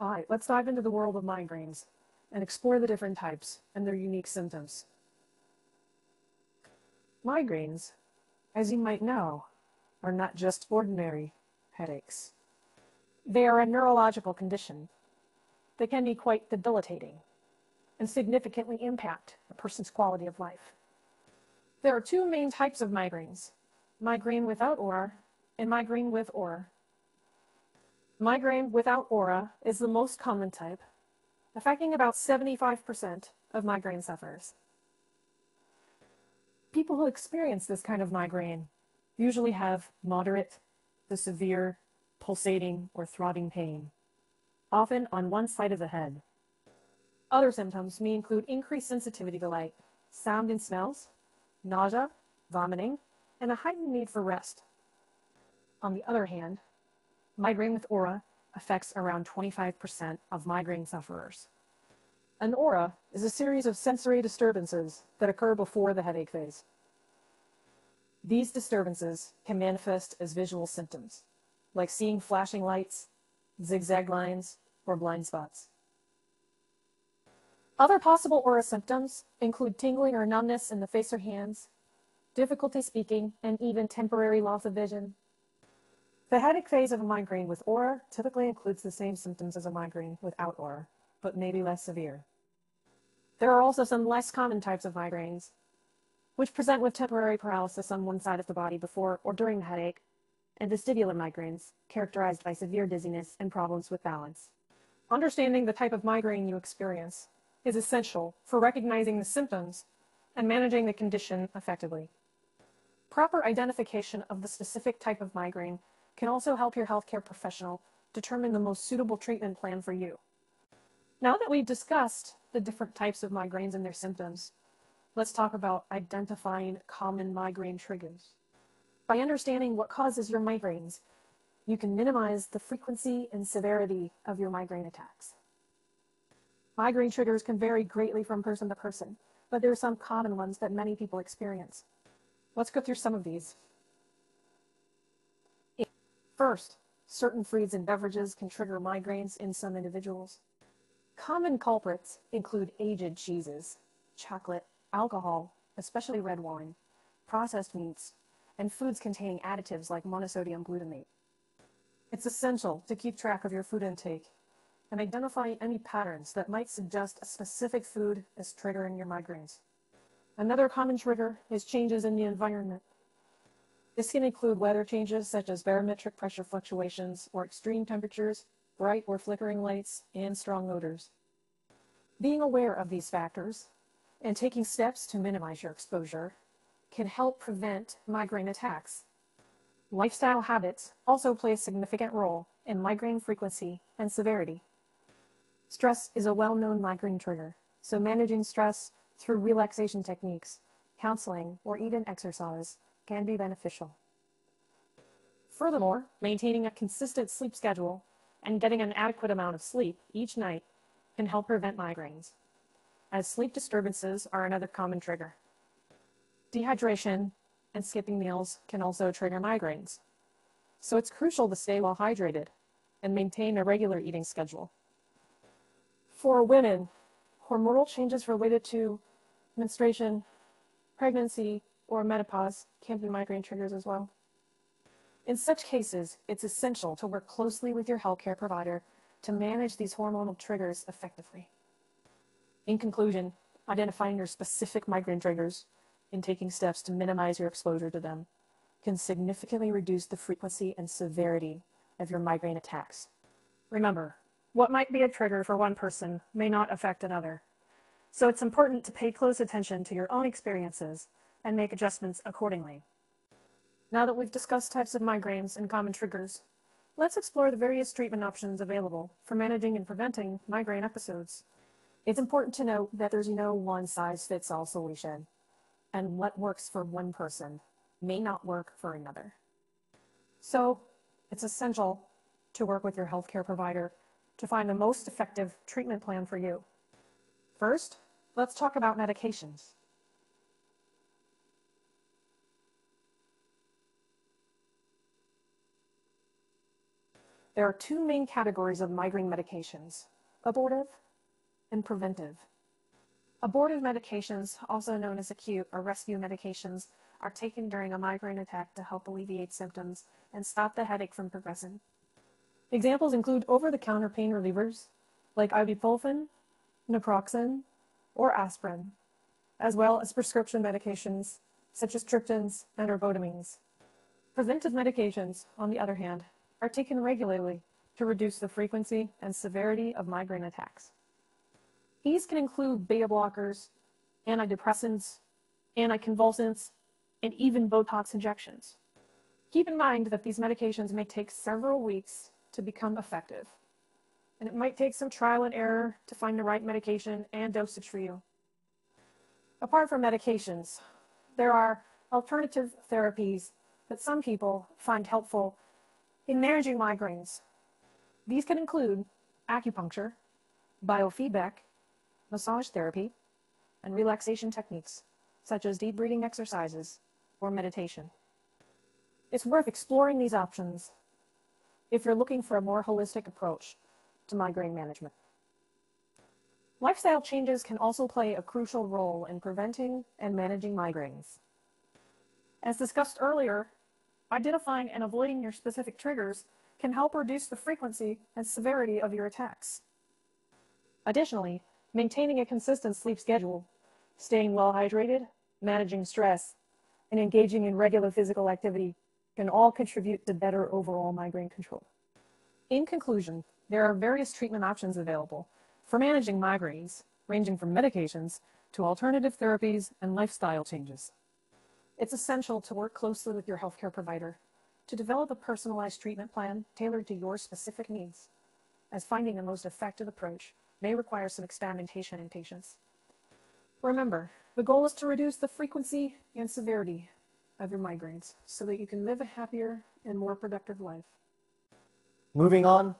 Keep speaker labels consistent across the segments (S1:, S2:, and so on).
S1: All right, let's dive into the world of migraines and explore the different types and their unique symptoms. Migraines, as you might know, are not just ordinary headaches. They are a neurological condition that can be quite debilitating and significantly impact a person's quality of life. There are two main types of migraines, migraine without aura and migraine with aura. Migraine without aura is the most common type, affecting about 75% of migraine sufferers. People who experience this kind of migraine usually have moderate to severe pulsating or throbbing pain, often on one side of the head. Other symptoms may include increased sensitivity to light, sound and smells, nausea, vomiting, and a heightened need for rest. On the other hand, migraine with aura affects around 25% of migraine sufferers. An aura is a series of sensory disturbances that occur before the headache phase. These disturbances can manifest as visual symptoms, like seeing flashing lights, zigzag lines, or blind spots. Other possible aura symptoms include tingling or numbness in the face or hands, difficulty speaking, and even temporary loss of vision. The headache phase of a migraine with aura typically includes the same symptoms as a migraine without aura, but maybe less severe. There are also some less common types of migraines, which present with temporary paralysis on one side of the body before or during the headache, and vestibular migraines, characterized by severe dizziness and problems with balance. Understanding the type of migraine you experience is essential for recognizing the symptoms and managing the condition effectively. Proper identification of the specific type of migraine can also help your healthcare professional determine the most suitable treatment plan for you. Now that we've discussed the different types of migraines and their symptoms, let's talk about identifying common migraine triggers. By understanding what causes your migraines, you can minimize the frequency and severity of your migraine attacks. Migraine triggers can vary greatly from person to person, but there are some common ones that many people experience. Let's go through some of these. First, certain foods and beverages can trigger migraines in some individuals. Common culprits include aged cheeses, chocolate, alcohol, especially red wine, processed meats, and foods containing additives like monosodium glutamate. It's essential to keep track of your food intake and identify any patterns that might suggest a specific food is triggering your migraines. Another common trigger is changes in the environment. This can include weather changes such as barometric pressure fluctuations or extreme temperatures, bright or flickering lights, and strong odors. Being aware of these factors and taking steps to minimize your exposure can help prevent migraine attacks. Lifestyle habits also play a significant role in migraine frequency and severity. Stress is a well-known migraine trigger, so managing stress through relaxation techniques, counseling, or even exercise can be beneficial. Furthermore, maintaining a consistent sleep schedule and getting an adequate amount of sleep each night can help prevent migraines, as sleep disturbances are another common trigger. Dehydration and skipping meals can also trigger migraines, so it's crucial to stay well hydrated and maintain a regular eating schedule. For women, hormonal changes related to menstruation, pregnancy, or menopause can be migraine triggers as well. In such cases, it's essential to work closely with your healthcare provider to manage these hormonal triggers effectively. In conclusion, identifying your specific migraine triggers and taking steps to minimize your exposure to them can significantly reduce the frequency and severity of your migraine attacks. Remember, what might be a trigger for one person may not affect another. So it's important to pay close attention to your own experiences and make adjustments accordingly. Now that we've discussed types of migraines and common triggers, let's explore the various treatment options available for managing and preventing migraine episodes. It's important to note that there's no one-size-fits-all solution, and what works for one person may not work for another. So it's essential to work with your healthcare provider to find the most effective treatment plan for you. First, let's talk about medications. There are two main categories of migraine medications, abortive and preventive. Abortive medications, also known as acute or rescue medications, are taken during a migraine attack to help alleviate symptoms and stop the headache from progressing. Examples include over-the-counter pain relievers like ibuprofen, naproxen, or aspirin, as well as prescription medications such as triptans and ergotamines. Preventive medications, on the other hand, are taken regularly to reduce the frequency and severity of migraine attacks. These can include beta blockers, antidepressants, anticonvulsants, and even Botox injections. Keep in mind that these medications may take several weeks to become effective, and it might take some trial and error to find the right medication and dosage for you. Apart from medications, there are alternative therapies that some people find helpful in managing migraines. These can include acupuncture, biofeedback, massage therapy, and relaxation techniques, such as deep breathing exercises or meditation. It's worth exploring these options if you're looking for a more holistic approach to migraine management. Lifestyle changes can also play a crucial role in preventing and managing migraines. As discussed earlier, identifying and avoiding your specific triggers can help reduce the frequency and severity of your attacks. Additionally, maintaining a consistent sleep schedule, staying well hydrated, managing stress, and engaging in regular physical activity can all contribute to better overall migraine control. In conclusion, there are various treatment options available for managing migraines, ranging from medications to alternative therapies and lifestyle changes. It's essential to work closely with your healthcare provider to develop a personalized treatment plan tailored to your specific needs, as finding the most effective approach may require some experimentation in patients. Remember, the goal is to reduce the frequency and severity of your migraines so that you can live a happier and more productive life.
S2: Moving on,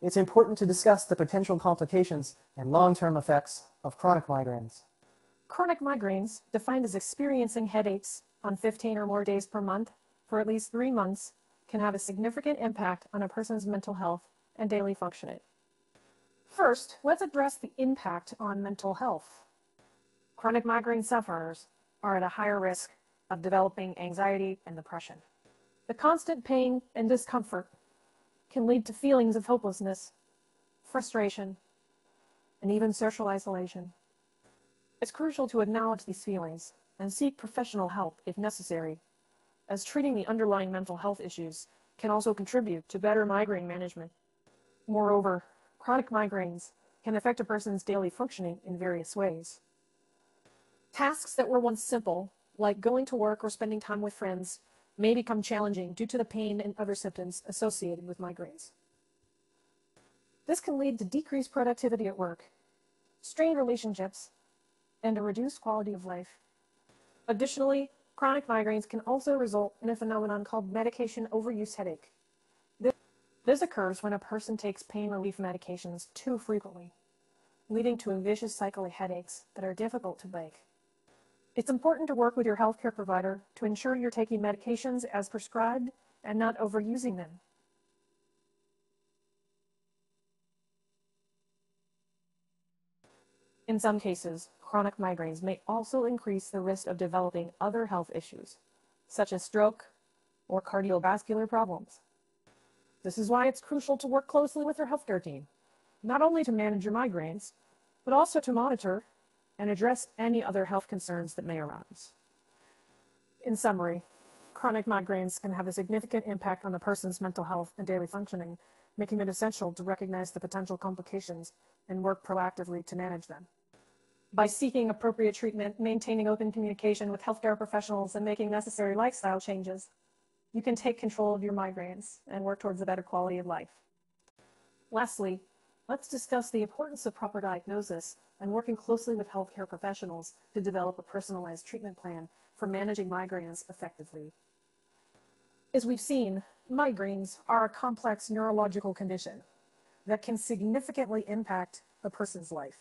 S2: it's important to discuss the potential complications and long-term effects of chronic migraines.
S1: Chronic migraines, defined as experiencing headaches on 15 or more days per month for at least three months, can have a significant impact on a person's mental health and daily functioning. First, let's address the impact on mental health. Chronic migraine sufferers are at a higher risk of developing anxiety and depression. The constant pain and discomfort can lead to feelings of hopelessness, frustration, and even social isolation. It's crucial to acknowledge these feelings and seek professional help if necessary, as treating the underlying mental health issues can also contribute to better migraine management. Moreover, chronic migraines can affect a person's daily functioning in various ways. Tasks that were once simple, like going to work or spending time with friends, may become challenging due to the pain and other symptoms associated with migraines. This can lead to decreased productivity at work, strained relationships, and a reduced quality of life. Additionally, chronic migraines can also result in a phenomenon called medication overuse headache. This, this occurs when a person takes pain relief medications too frequently, leading to a vicious cycle of headaches that are difficult to break. It's important to work with your healthcare provider to ensure you're taking medications as prescribed and not overusing them. In some cases, chronic migraines may also increase the risk of developing other health issues, such as stroke or cardiovascular problems. This is why it's crucial to work closely with your healthcare team, not only to manage your migraines, but also to monitor and address any other health concerns that may arise. In summary, chronic migraines can have a significant impact on a person's mental health and daily functioning, making it essential to recognize the potential complications and work proactively to manage them. By seeking appropriate treatment, maintaining open communication with healthcare professionals, and making necessary lifestyle changes, you can take control of your migraines and work towards a better quality of life. Lastly, let's discuss the importance of proper diagnosis and working closely with healthcare professionals to develop a personalized treatment plan for managing migraines effectively. As we've seen, migraines are a complex neurological condition that can significantly impact a person's life.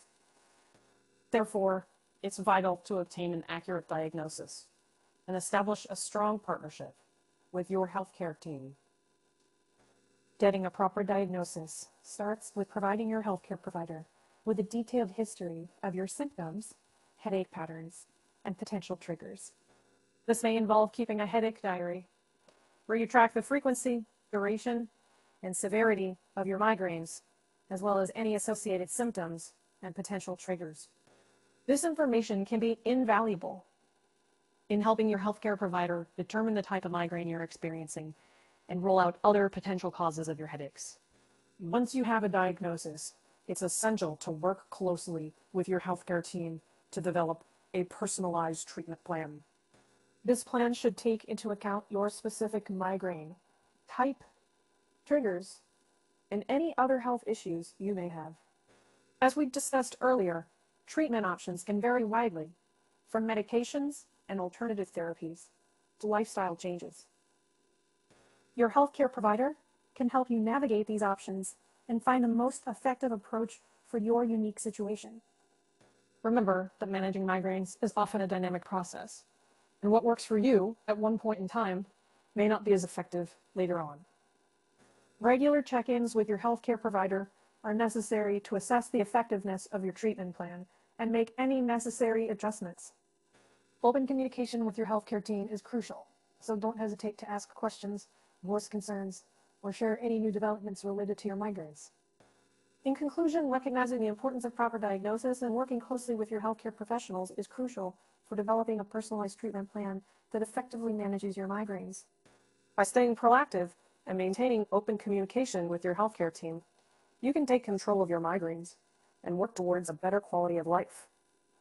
S1: Therefore, it's vital to obtain an accurate diagnosis and establish a strong partnership with your healthcare team. Getting a proper diagnosis starts with providing your healthcare provider with a detailed history of your symptoms, headache patterns, and potential triggers. This may involve keeping a headache diary where you track the frequency, duration, and severity of your migraines, as well as any associated symptoms and potential triggers. This information can be invaluable in helping your healthcare provider determine the type of migraine you're experiencing and rule out other potential causes of your headaches. Once you have a diagnosis, it's essential to work closely with your healthcare team to develop a personalized treatment plan. This plan should take into account your specific migraine, type, triggers, and any other health issues you may have. As we discussed earlier, treatment options can vary widely, from medications and alternative therapies to lifestyle changes. Your healthcare provider can help you navigate these options and find the most effective approach for your unique situation. Remember that managing migraines is often a dynamic process, and what works for you at one point in time may not be as effective later on. Regular check ins with your healthcare provider are necessary to assess the effectiveness of your treatment plan and make any necessary adjustments. Open communication with your healthcare team is crucial, so don't hesitate to ask questions, voice concerns, or share any new developments related to your migraines. In conclusion, recognizing the importance of proper diagnosis and working closely with your healthcare professionals is crucial for developing a personalized treatment plan that effectively manages your migraines. By staying proactive and maintaining open communication with your healthcare team, you can take control of your migraines and work towards a better quality of life.